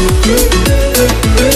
Música